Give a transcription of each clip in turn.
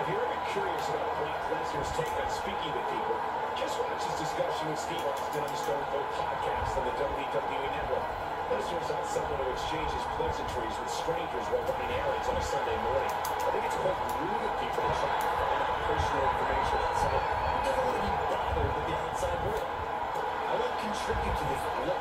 If you're ever curious about Brock Lesnar's take on speaking to people, just watch his discussion with Steve Austin on the Stone Cold podcast on the WWE Network. Lesnar's not someone who exchanges pleasantries with strangers while running errands on a Sunday morning. I think it's quite rude of people to try to find out personal information about someone who doesn't want to be bothered with the outside world. I won't contribute to this.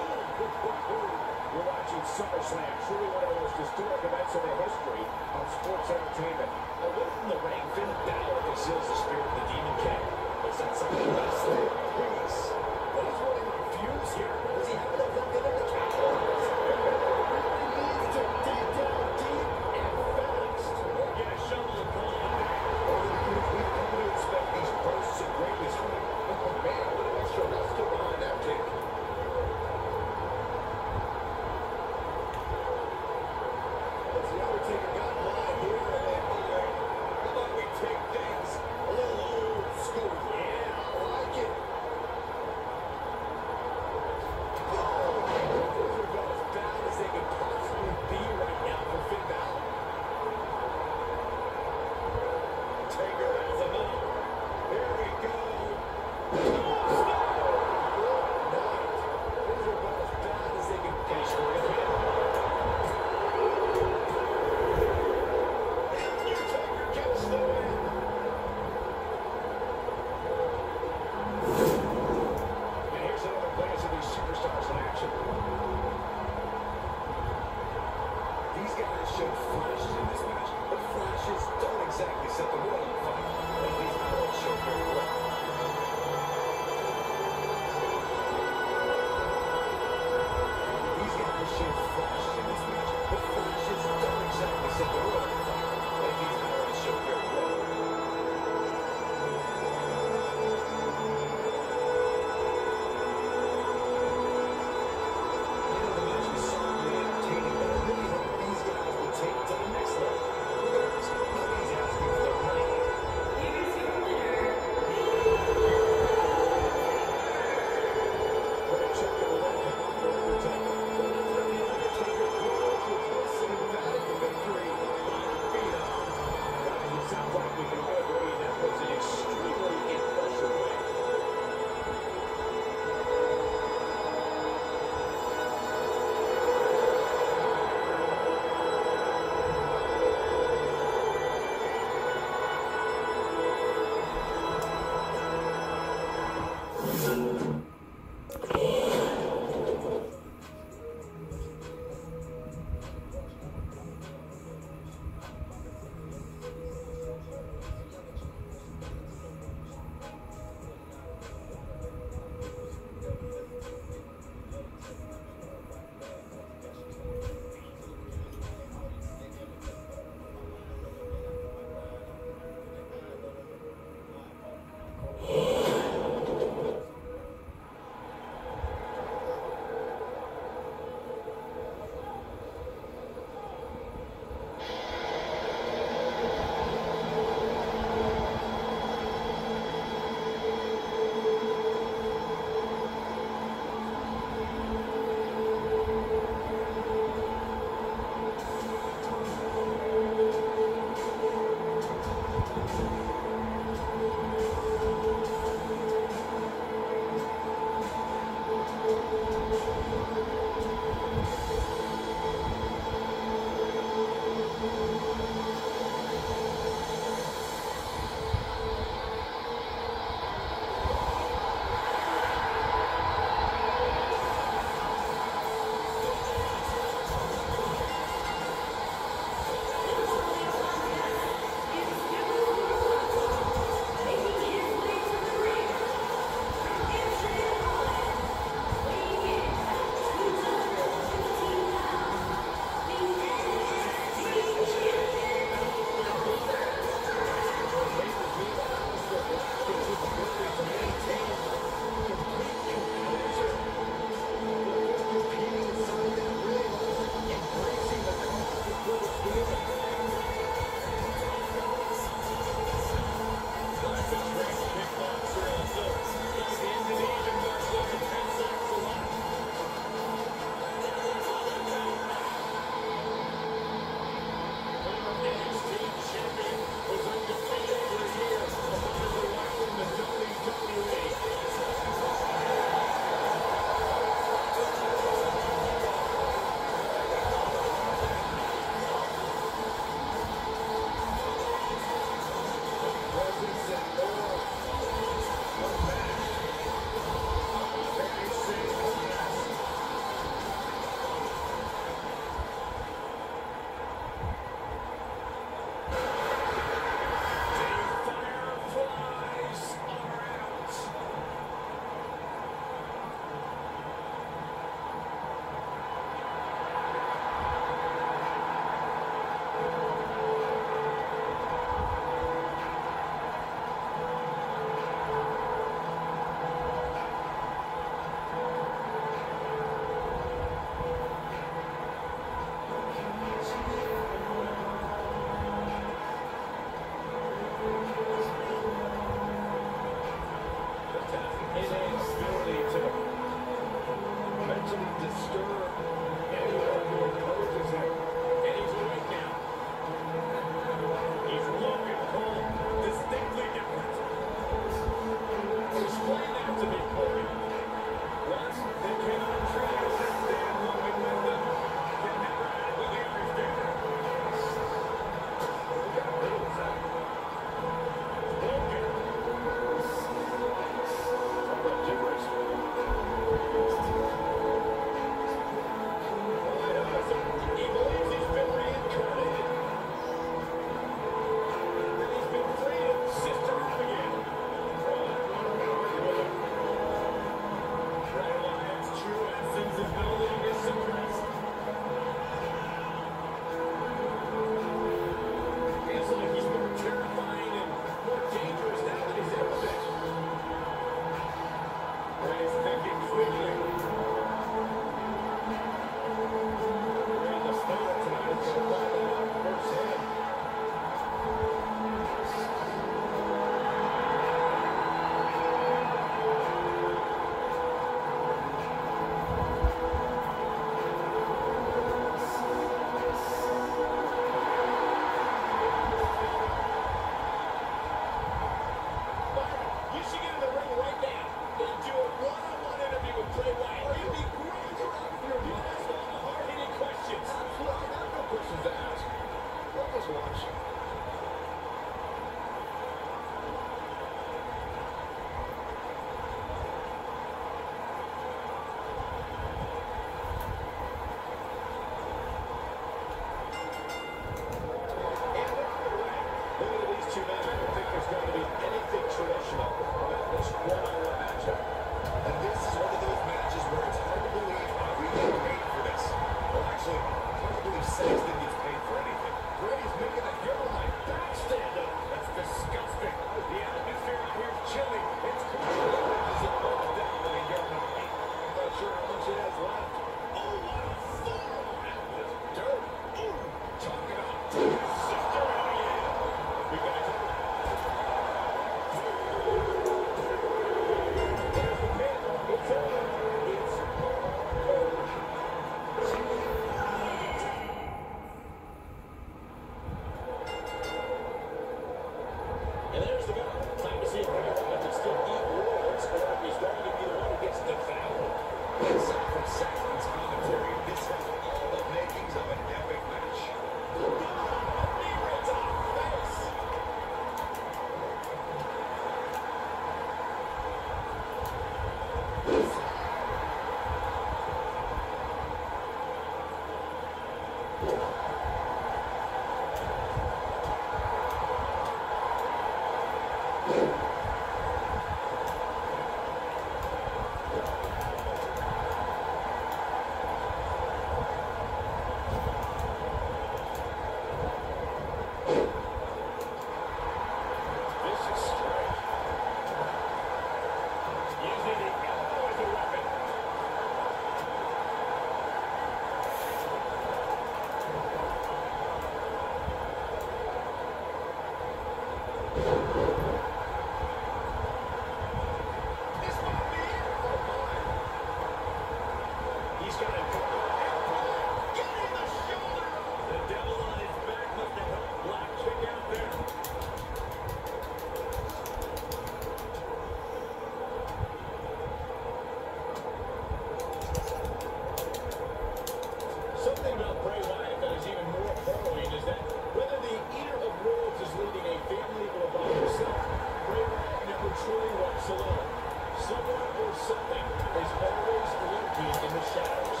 Something is always lurking in the shadows.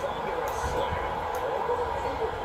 Thunderous slam.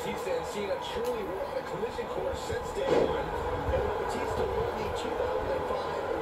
Batista has seen a truly war on the collision course since day one, and when Batista won the 2005